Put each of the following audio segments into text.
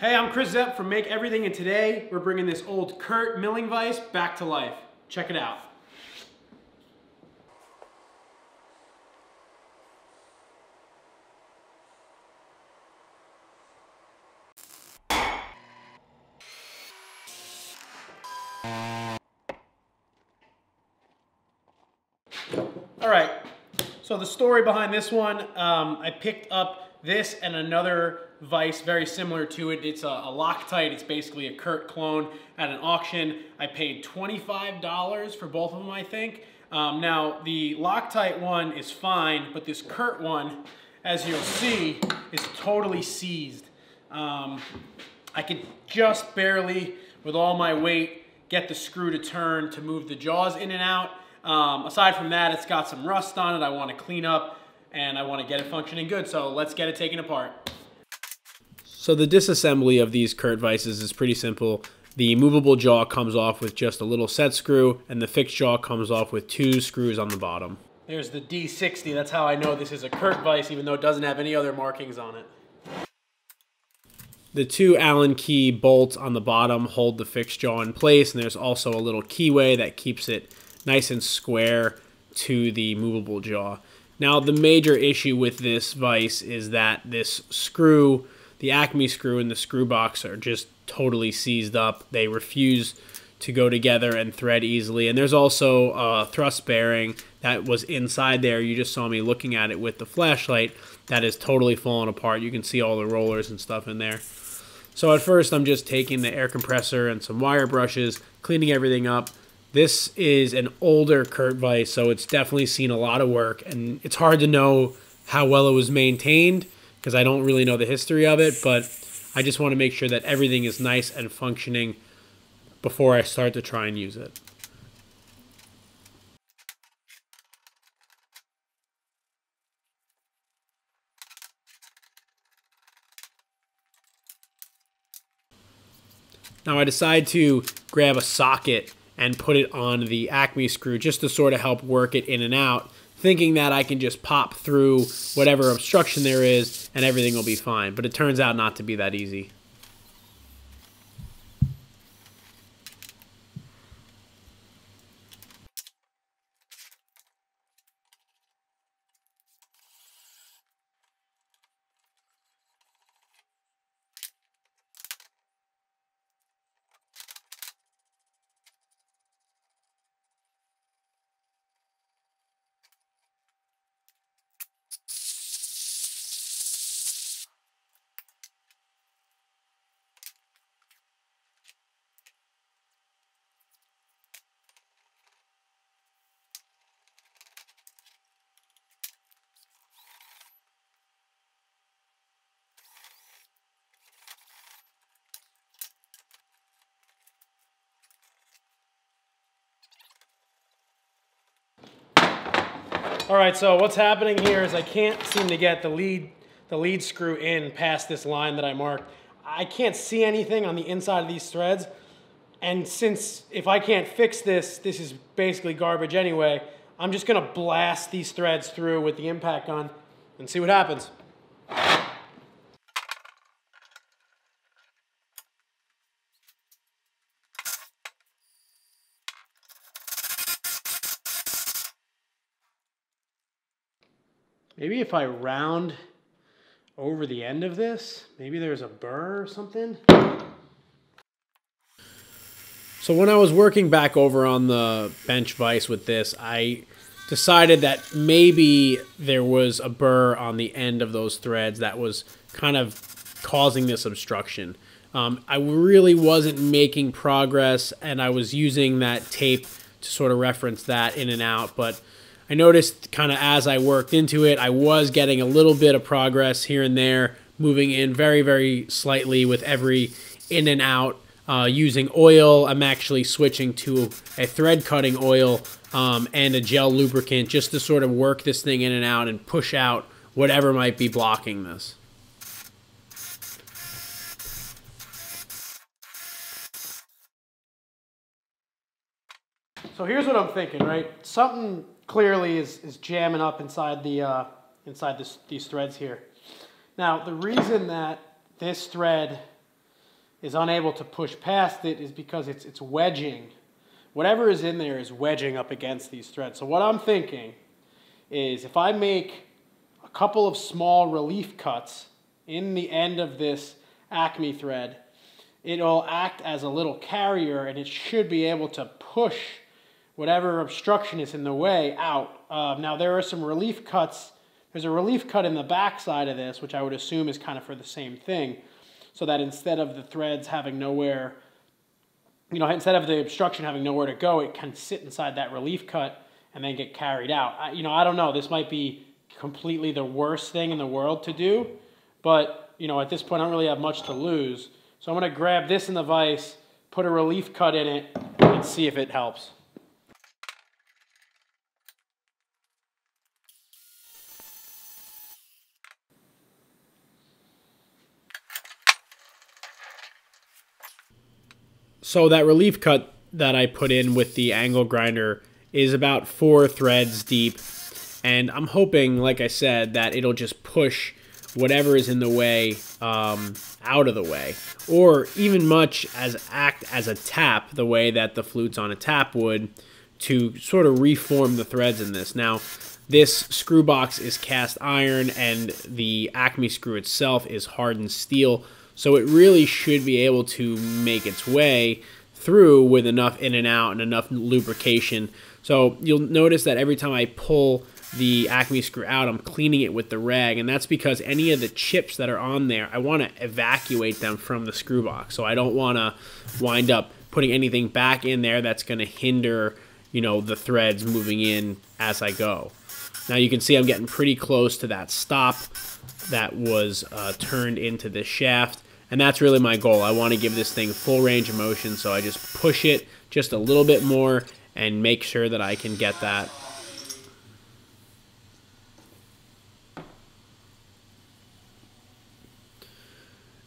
Hey, I'm Chris Zepp from Make Everything, and today we're bringing this old Kurt milling vise back to life. Check it out. All right, so the story behind this one, um, I picked up this and another vise very similar to it. It's a, a Loctite. It's basically a Kurt clone at an auction. I paid $25 for both of them, I think. Um, now, the Loctite one is fine, but this Kurt one, as you'll see, is totally seized. Um, I could just barely, with all my weight, get the screw to turn to move the jaws in and out. Um, aside from that, it's got some rust on it I want to clean up and I want to get it functioning good. So let's get it taken apart. So the disassembly of these Kurt vices is pretty simple. The movable jaw comes off with just a little set screw and the fixed jaw comes off with two screws on the bottom. There's the D60. That's how I know this is a Kurt vise even though it doesn't have any other markings on it. The two Allen key bolts on the bottom hold the fixed jaw in place and there's also a little keyway that keeps it nice and square to the movable jaw. Now the major issue with this vise is that this screw the Acme screw and the screw box are just totally seized up. They refuse to go together and thread easily. And there's also a thrust bearing that was inside there. You just saw me looking at it with the flashlight. That is totally falling apart. You can see all the rollers and stuff in there. So at first I'm just taking the air compressor and some wire brushes, cleaning everything up. This is an older Kurt vise, so it's definitely seen a lot of work, and it's hard to know how well it was maintained because I don't really know the history of it, but I just want to make sure that everything is nice and functioning before I start to try and use it. Now I decide to grab a socket and put it on the Acme screw just to sort of help work it in and out thinking that I can just pop through whatever obstruction there is and everything will be fine. But it turns out not to be that easy. All right, so what's happening here is I can't seem to get the lead, the lead screw in past this line that I marked. I can't see anything on the inside of these threads. And since if I can't fix this, this is basically garbage anyway, I'm just gonna blast these threads through with the impact gun and see what happens. Maybe if I round over the end of this, maybe there's a burr or something. So when I was working back over on the bench vise with this, I decided that maybe there was a burr on the end of those threads that was kind of causing this obstruction. Um, I really wasn't making progress, and I was using that tape to sort of reference that in and out, but I noticed kind of as I worked into it, I was getting a little bit of progress here and there, moving in very, very slightly with every in and out. Uh, using oil, I'm actually switching to a thread cutting oil um, and a gel lubricant just to sort of work this thing in and out and push out whatever might be blocking this. So here's what I'm thinking, right? Something clearly is, is jamming up inside, the, uh, inside this, these threads here. Now, the reason that this thread is unable to push past it is because it's, it's wedging. Whatever is in there is wedging up against these threads. So what I'm thinking is if I make a couple of small relief cuts in the end of this Acme thread, it'll act as a little carrier and it should be able to push whatever obstruction is in the way out. Uh, now there are some relief cuts. There's a relief cut in the back side of this, which I would assume is kind of for the same thing so that instead of the threads having nowhere, you know, instead of the obstruction having nowhere to go, it can sit inside that relief cut and then get carried out. I, you know, I don't know. This might be completely the worst thing in the world to do, but, you know, at this point, I don't really have much to lose. So I'm going to grab this in the vise, put a relief cut in it, and see if it helps. So that relief cut that I put in with the angle grinder is about four threads deep. And I'm hoping, like I said, that it'll just push whatever is in the way um, out of the way. Or even much as act as a tap, the way that the flutes on a tap would, to sort of reform the threads in this. Now, this screw box is cast iron and the Acme screw itself is hardened steel. So it really should be able to make its way through with enough in and out and enough lubrication. So you'll notice that every time I pull the Acme screw out, I'm cleaning it with the rag, and that's because any of the chips that are on there, I want to evacuate them from the screw box. So I don't want to wind up putting anything back in there that's going to hinder, you know, the threads moving in as I go. Now you can see I'm getting pretty close to that stop that was uh, turned into this shaft. And that's really my goal. I want to give this thing full range of motion, so I just push it just a little bit more and make sure that I can get that.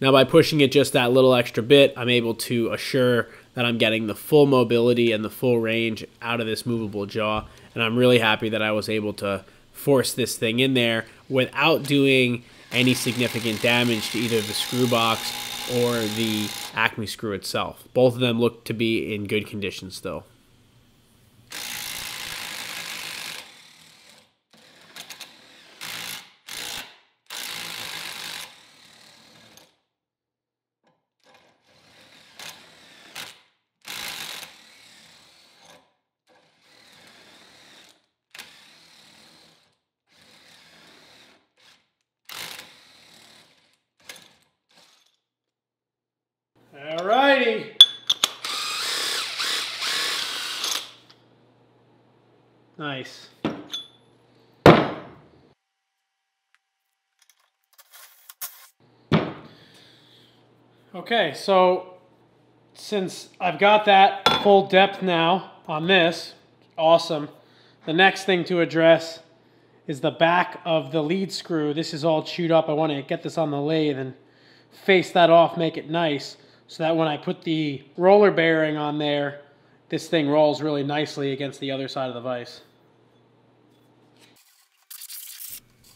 Now by pushing it just that little extra bit, I'm able to assure that I'm getting the full mobility and the full range out of this movable jaw. And I'm really happy that I was able to force this thing in there without doing any significant damage to either the screw box or the Acme screw itself. Both of them look to be in good condition still. Nice. Okay, so since I've got that full depth now on this, awesome. The next thing to address is the back of the lead screw. This is all chewed up. I want to get this on the lathe and face that off, make it nice, so that when I put the roller bearing on there, this thing rolls really nicely against the other side of the vise.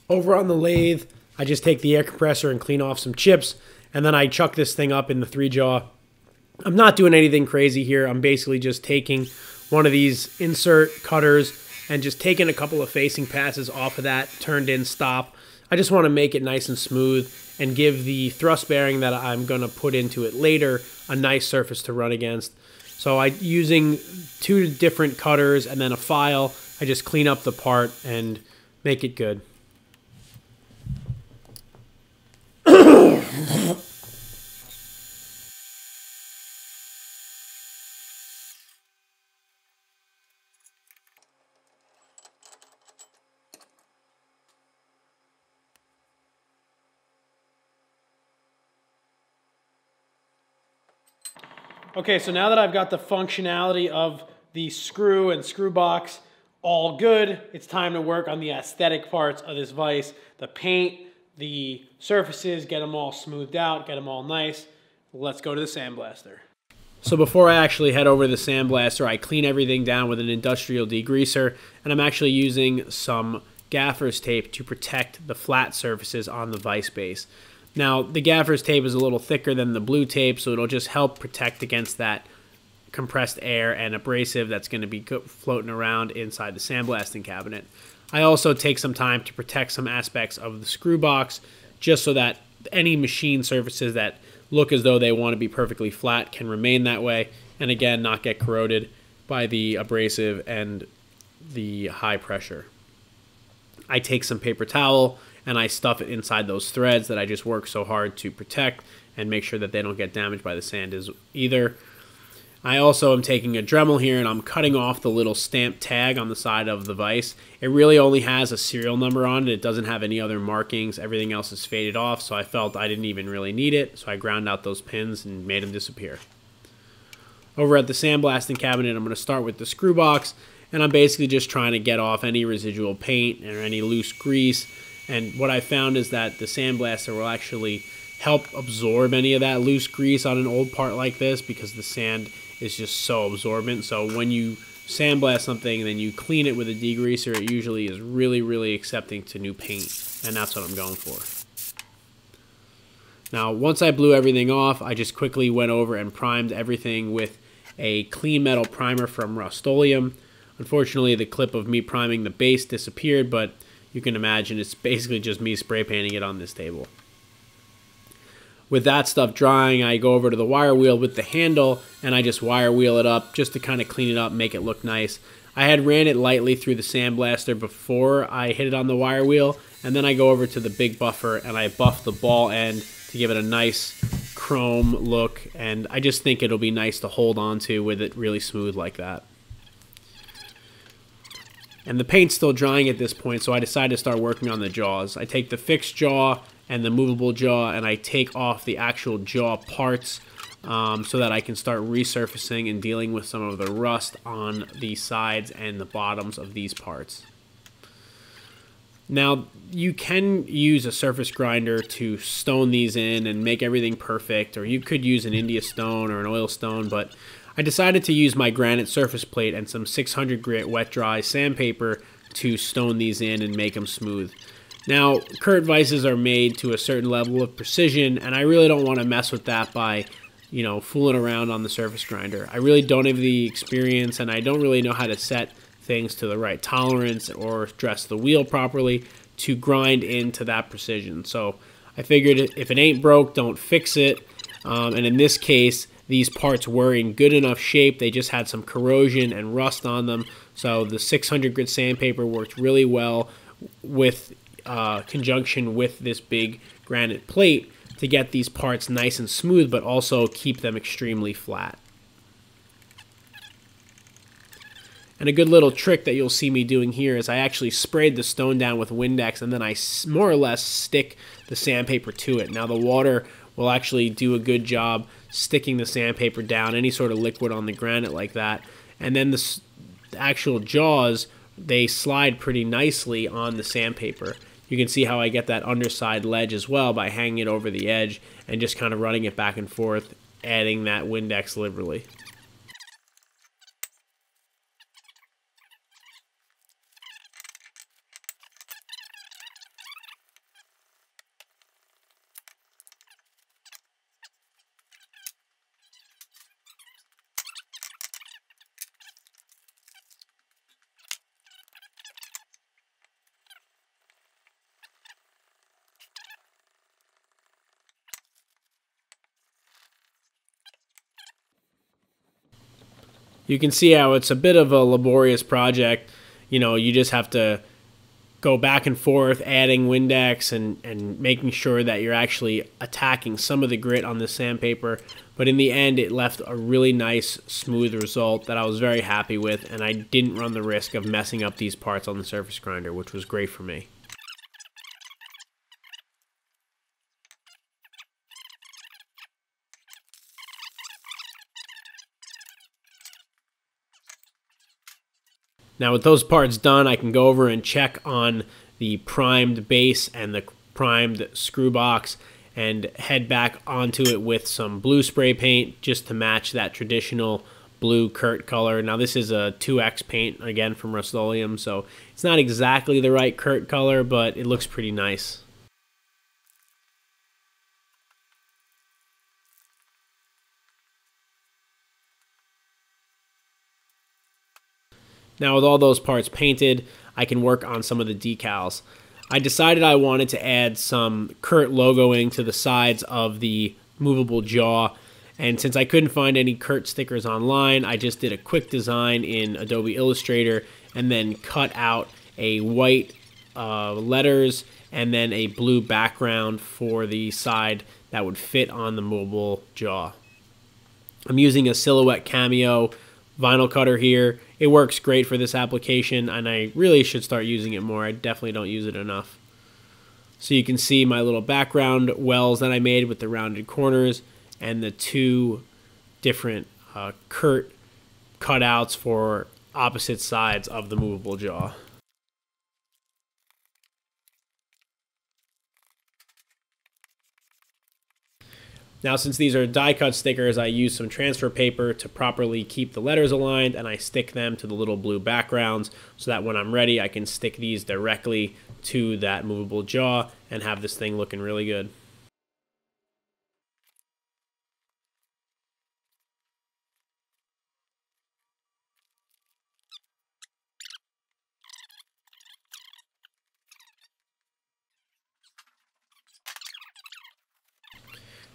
Over on the lathe, I just take the air compressor and clean off some chips, and then I chuck this thing up in the three jaw. I'm not doing anything crazy here. I'm basically just taking one of these insert cutters and just taking a couple of facing passes off of that turned in stop. I just want to make it nice and smooth and give the thrust bearing that I'm going to put into it later a nice surface to run against. So I using two different cutters and then a file, I just clean up the part and make it good. Okay, so now that I've got the functionality of the screw and screw box all good, it's time to work on the aesthetic parts of this vise. The paint, the surfaces, get them all smoothed out, get them all nice. Let's go to the sandblaster. So before I actually head over to the sandblaster, I clean everything down with an industrial degreaser, and I'm actually using some gaffer's tape to protect the flat surfaces on the vise base. Now, the gaffer's tape is a little thicker than the blue tape, so it'll just help protect against that compressed air and abrasive that's going to be floating around inside the sandblasting cabinet. I also take some time to protect some aspects of the screw box just so that any machine surfaces that look as though they want to be perfectly flat can remain that way and again not get corroded by the abrasive and the high pressure. I take some paper towel and I stuff it inside those threads that I just work so hard to protect and make sure that they don't get damaged by the sand is either. I also am taking a Dremel here and I'm cutting off the little stamp tag on the side of the vise. It really only has a serial number on it. It doesn't have any other markings. Everything else is faded off, so I felt I didn't even really need it. So I ground out those pins and made them disappear. Over at the sandblasting cabinet, I'm going to start with the screw box and I'm basically just trying to get off any residual paint or any loose grease. And what I found is that the sandblaster will actually help absorb any of that loose grease on an old part like this because the sand is just so absorbent. So when you sandblast something and then you clean it with a degreaser, it usually is really, really accepting to new paint. And that's what I'm going for. Now, once I blew everything off, I just quickly went over and primed everything with a clean metal primer from Rust-Oleum. Unfortunately, the clip of me priming the base disappeared, but you can imagine it's basically just me spray painting it on this table. With that stuff drying, I go over to the wire wheel with the handle and I just wire wheel it up just to kind of clean it up, make it look nice. I had ran it lightly through the sandblaster before I hit it on the wire wheel, and then I go over to the big buffer and I buff the ball end to give it a nice chrome look, and I just think it'll be nice to hold on to with it really smooth like that. And the paint's still drying at this point, so I decided to start working on the jaws. I take the fixed jaw and the movable jaw and I take off the actual jaw parts um, so that I can start resurfacing and dealing with some of the rust on the sides and the bottoms of these parts. Now, you can use a surface grinder to stone these in and make everything perfect, or you could use an India stone or an oil stone, but I decided to use my granite surface plate and some 600 grit wet dry sandpaper to stone these in and make them smooth. Now, Kurt vices are made to a certain level of precision, and I really don't want to mess with that by, you know, fooling around on the surface grinder. I really don't have the experience, and I don't really know how to set things to the right tolerance or dress the wheel properly to grind into that precision. So I figured if it ain't broke, don't fix it. Um, and in this case, these parts were in good enough shape. They just had some corrosion and rust on them. So the 600 grit sandpaper worked really well with uh, conjunction with this big granite plate to get these parts nice and smooth, but also keep them extremely flat. And a good little trick that you'll see me doing here is I actually sprayed the stone down with Windex and then I more or less stick the sandpaper to it. Now the water will actually do a good job sticking the sandpaper down, any sort of liquid on the granite like that. And then the actual jaws, they slide pretty nicely on the sandpaper. You can see how I get that underside ledge as well by hanging it over the edge and just kind of running it back and forth, adding that Windex liberally. You can see how it's a bit of a laborious project. You know, you just have to go back and forth, adding Windex and, and making sure that you're actually attacking some of the grit on the sandpaper. But in the end, it left a really nice, smooth result that I was very happy with, and I didn't run the risk of messing up these parts on the surface grinder, which was great for me. Now with those parts done, I can go over and check on the primed base and the primed screw box and head back onto it with some blue spray paint just to match that traditional blue Kurt color. Now this is a 2X paint again from Rust-Oleum, so it's not exactly the right Kurt color, but it looks pretty nice. Now with all those parts painted, I can work on some of the decals. I decided I wanted to add some Kurt logoing to the sides of the movable jaw. And since I couldn't find any Kurt stickers online, I just did a quick design in Adobe Illustrator and then cut out a white uh, letters and then a blue background for the side that would fit on the mobile jaw. I'm using a Silhouette Cameo vinyl cutter here. It works great for this application and I really should start using it more. I definitely don't use it enough. So you can see my little background wells that I made with the rounded corners and the two different uh, Kurt cutouts for opposite sides of the movable jaw. Now, since these are die cut stickers, I use some transfer paper to properly keep the letters aligned and I stick them to the little blue backgrounds so that when I'm ready, I can stick these directly to that movable jaw and have this thing looking really good.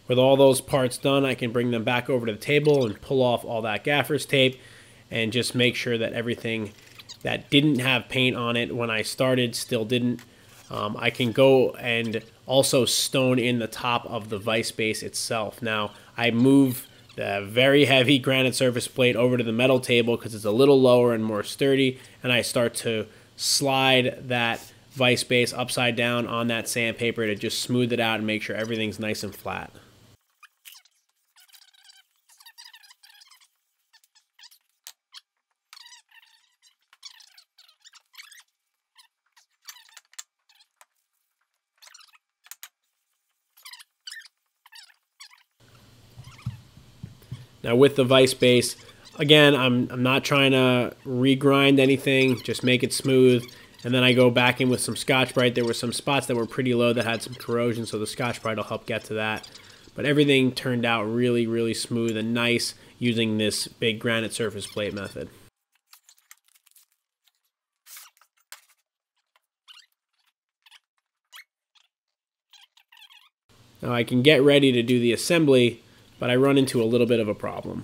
With all those parts done, I can bring them back over to the table and pull off all that gaffer's tape and just make sure that everything that didn't have paint on it when I started still didn't. Um, I can go and also stone in the top of the vice base itself. Now, I move the very heavy granite surface plate over to the metal table because it's a little lower and more sturdy, and I start to slide that vice base upside down on that sandpaper to just smooth it out and make sure everything's nice and flat. Now with the vice base, again, I'm, I'm not trying to regrind anything, just make it smooth. And then I go back in with some Scotch-Brite. There were some spots that were pretty low that had some corrosion, so the Scotch-Brite will help get to that. But everything turned out really, really smooth and nice using this big granite surface plate method. Now I can get ready to do the assembly but I run into a little bit of a problem.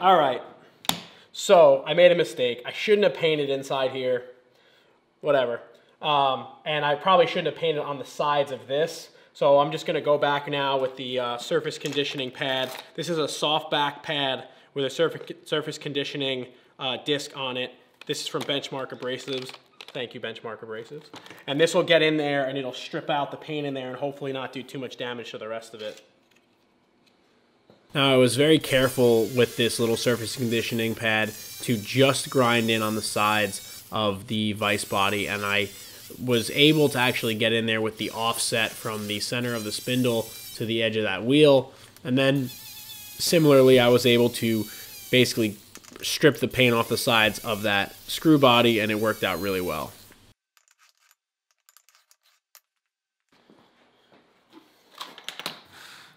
All right. So I made a mistake. I shouldn't have painted inside here. Whatever. Um, and I probably shouldn't have painted on the sides of this. So I'm just gonna go back now with the uh, surface conditioning pad. This is a soft back pad with a surface, surface conditioning uh, disc on it. This is from Benchmark Abrasives. Thank you, Benchmark Abrasives. And this will get in there and it'll strip out the paint in there and hopefully not do too much damage to the rest of it. Now I was very careful with this little surface conditioning pad to just grind in on the sides of the vice body and I was able to actually get in there with the offset from the center of the spindle to the edge of that wheel and then similarly I was able to basically strip the paint off the sides of that screw body and it worked out really well.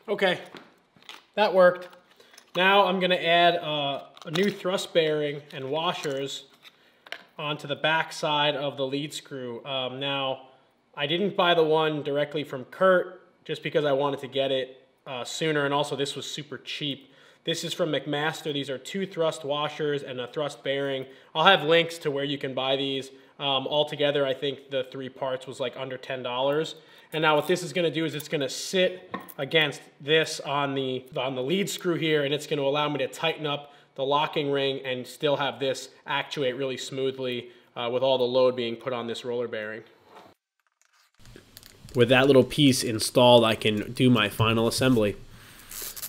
Okay, that worked. Now I'm gonna add uh, a new thrust bearing and washers onto the back side of the lead screw. Um, now, I didn't buy the one directly from Kurt just because I wanted to get it uh, sooner and also this was super cheap. This is from McMaster. These are two thrust washers and a thrust bearing. I'll have links to where you can buy these. Um, altogether, I think the three parts was like under $10. And now what this is gonna do is it's gonna sit against this on the, on the lead screw here and it's gonna allow me to tighten up the locking ring and still have this actuate really smoothly uh, with all the load being put on this roller bearing. with that little piece installed, I can do my final assembly.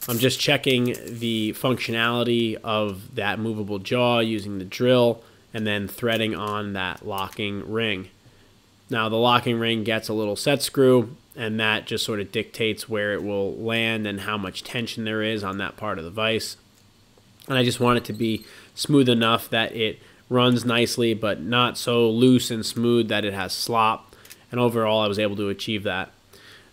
I'm just checking the functionality of that movable jaw using the drill and then threading on that locking ring. Now the locking ring gets a little set screw and that just sort of dictates where it will land and how much tension there is on that part of the vise. And I just want it to be smooth enough that it runs nicely but not so loose and smooth that it has slop. And overall I was able to achieve that.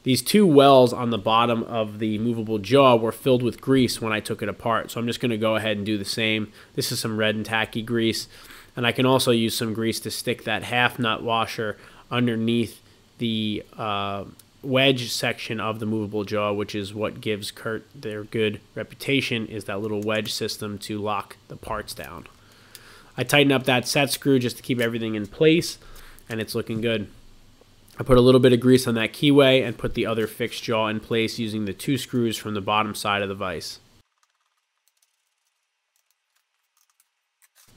These two wells on the bottom of the movable jaw were filled with grease when I took it apart. So I'm just going to go ahead and do the same. This is some red and tacky grease. And I can also use some grease to stick that half nut washer underneath the uh, wedge section of the movable jaw, which is what gives Kurt their good reputation, is that little wedge system to lock the parts down. I tighten up that set screw just to keep everything in place, and it's looking good. I put a little bit of grease on that keyway and put the other fixed jaw in place using the two screws from the bottom side of the vise.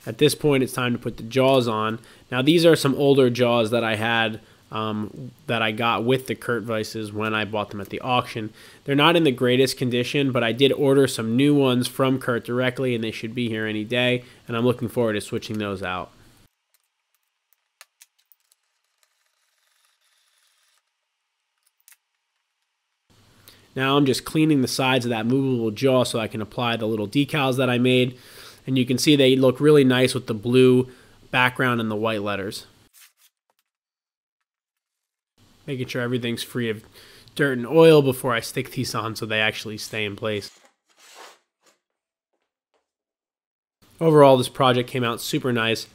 At this point, it's time to put the jaws on. Now, these are some older jaws that I had um, that I got with the Kurt vices when I bought them at the auction. They're not in the greatest condition, but I did order some new ones from Kurt directly, and they should be here any day, and I'm looking forward to switching those out. Now I'm just cleaning the sides of that movable jaw so I can apply the little decals that I made. And you can see they look really nice with the blue background and the white letters. Making sure everything's free of dirt and oil before I stick these on so they actually stay in place. Overall, this project came out super nice.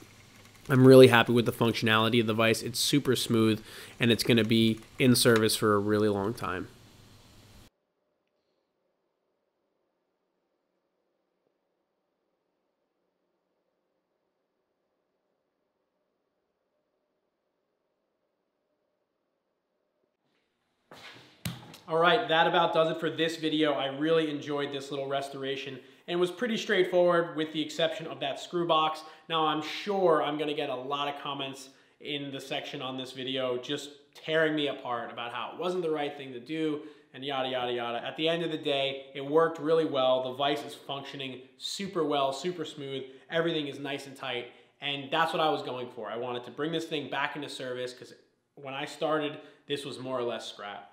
I'm really happy with the functionality of the vise. It's super smooth and it's going to be in service for a really long time. All right, that about does it for this video. I really enjoyed this little restoration and was pretty straightforward with the exception of that screw box. Now I'm sure I'm gonna get a lot of comments in the section on this video just tearing me apart about how it wasn't the right thing to do and yada, yada, yada. At the end of the day, it worked really well. The vise is functioning super well, super smooth. Everything is nice and tight. And that's what I was going for. I wanted to bring this thing back into service because when I started, this was more or less scrap.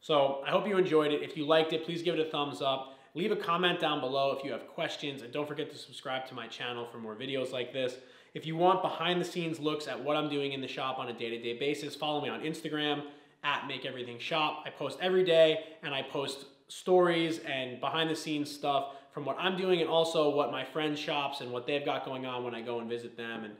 So I hope you enjoyed it. If you liked it, please give it a thumbs up. Leave a comment down below if you have questions, and don't forget to subscribe to my channel for more videos like this. If you want behind the scenes looks at what I'm doing in the shop on a day-to-day -day basis, follow me on Instagram at Make Everything Shop. I post every day and I post stories and behind the scenes stuff from what I'm doing and also what my friends shops and what they've got going on when I go and visit them and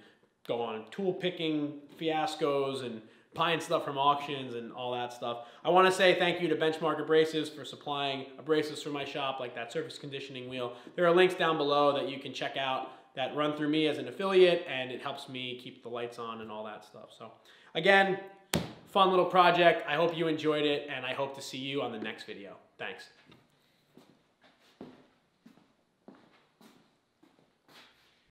go on tool picking fiascos and buying stuff from auctions and all that stuff. I want to say thank you to Benchmark Abrasives for supplying abrasives for my shop, like that surface conditioning wheel. There are links down below that you can check out that run through me as an affiliate, and it helps me keep the lights on and all that stuff. So again, fun little project. I hope you enjoyed it, and I hope to see you on the next video. Thanks.